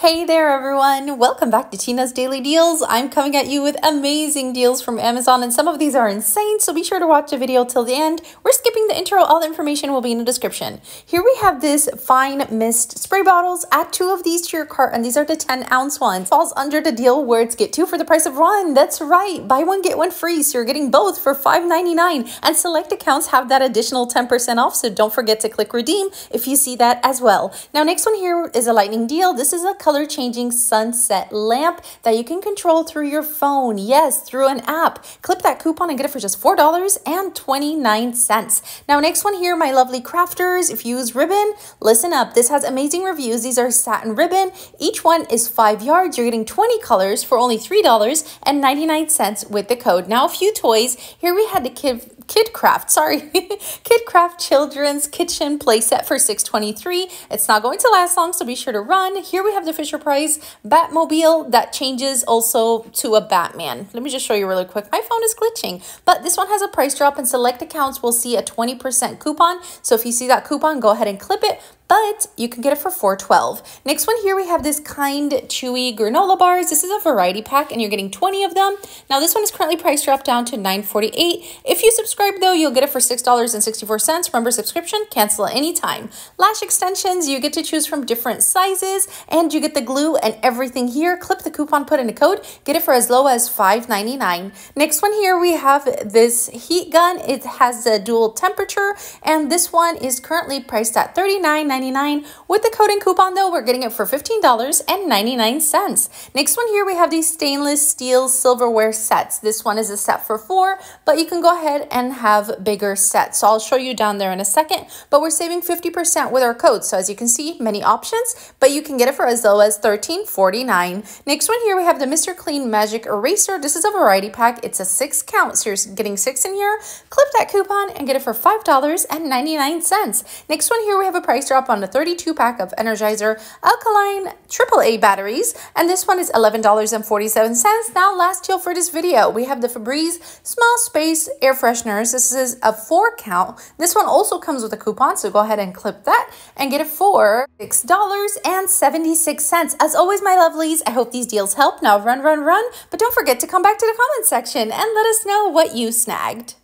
Hey there, everyone. Welcome back to Tina's Daily Deals. I'm coming at you with amazing deals from Amazon, and some of these are insane, so be sure to watch the video till the end. We're skipping the intro. All the information will be in the description. Here we have this fine mist spray bottles. Add two of these to your cart, and these are the 10 ounce ones. Falls under the deal where it's get two for the price of one. That's right. Buy one, get one free, so you're getting both for $5.99. And select accounts have that additional 10% off, so don't forget to click redeem if you see that as well. Now, next one here is a lightning deal. This is a color changing sunset lamp that you can control through your phone. Yes, through an app. Clip that coupon and get it for just $4.29. Now, next one here, my lovely crafters. If you use ribbon, listen up. This has amazing reviews. These are satin ribbon. Each one is five yards. You're getting 20 colors for only $3.99 with the code. Now, a few toys. Here we had the kid KidKraft, sorry, KidKraft Children's Kitchen Playset for 623. It's not going to last long, so be sure to run. Here we have the Fisher Price Batmobile that changes also to a Batman. Let me just show you really quick. My phone is glitching, but this one has a price drop and select accounts will see a 20% coupon. So if you see that coupon, go ahead and clip it but you can get it for 412. Next one here, we have this kind chewy granola bars. This is a variety pack and you're getting 20 of them. Now this one is currently priced dropped down to 9.48. If you subscribe though, you'll get it for $6.64. Remember subscription, cancel at any time. Lash extensions, you get to choose from different sizes and you get the glue and everything here. Clip the coupon, put in a code, get it for as low as $5.99. Next one here, we have this heat gun. It has a dual temperature and this one is currently priced at $39.99 with the code and coupon though, we're getting it for $15.99. Next one here, we have these stainless steel silverware sets. This one is a set for four, but you can go ahead and have bigger sets. So I'll show you down there in a second, but we're saving 50% with our code. So as you can see, many options, but you can get it for as low as $13.49. Next one here, we have the Mr. Clean Magic Eraser. This is a variety pack. It's a six count, so you're getting six in here. Clip that coupon and get it for $5.99. Next one here, we have a price drop on a 32 pack of Energizer Alkaline AAA batteries, and this one is $11.47. Now, last deal for this video, we have the Febreze Small Space Air Fresheners. This is a four count. This one also comes with a coupon, so go ahead and clip that and get it for $6.76. As always, my lovelies, I hope these deals help. Now run, run, run, but don't forget to come back to the comment section and let us know what you snagged.